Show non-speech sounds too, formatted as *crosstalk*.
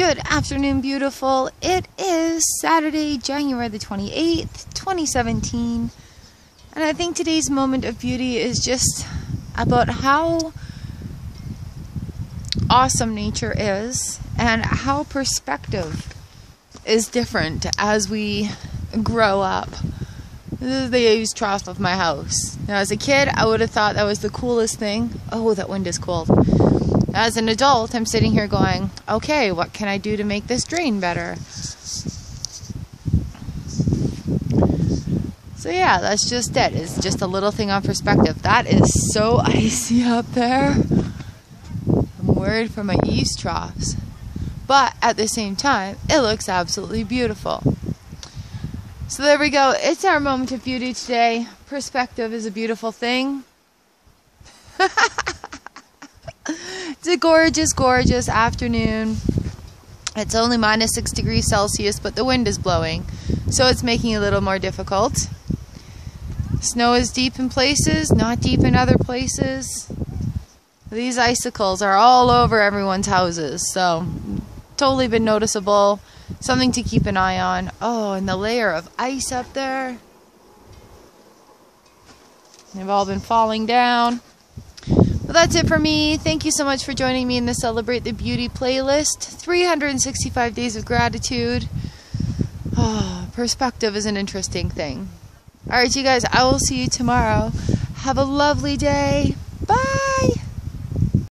Good afternoon, beautiful. It is Saturday, January the 28th, 2017. And I think today's moment of beauty is just about how awesome nature is and how perspective is different as we grow up. This is the eaves trough of my house. Now, as a kid, I would have thought that was the coolest thing. Oh, that wind is cold as an adult, I'm sitting here going, okay, what can I do to make this drain better? So yeah, that's just it. It's just a little thing on perspective. That is so *laughs* icy up there. I'm worried for my eaves troughs. But at the same time, it looks absolutely beautiful. So there we go. It's our moment of beauty today. Perspective is a beautiful thing. *laughs* It's a gorgeous, gorgeous afternoon. It's only minus 6 degrees Celsius, but the wind is blowing, so it's making it a little more difficult. Snow is deep in places, not deep in other places. These icicles are all over everyone's houses, so totally been noticeable. Something to keep an eye on. Oh, and the layer of ice up there. They've all been falling down. That's it for me. Thank you so much for joining me in the Celebrate the Beauty playlist. 365 days of gratitude. Oh, perspective is an interesting thing. All right, you guys, I will see you tomorrow. Have a lovely day. Bye.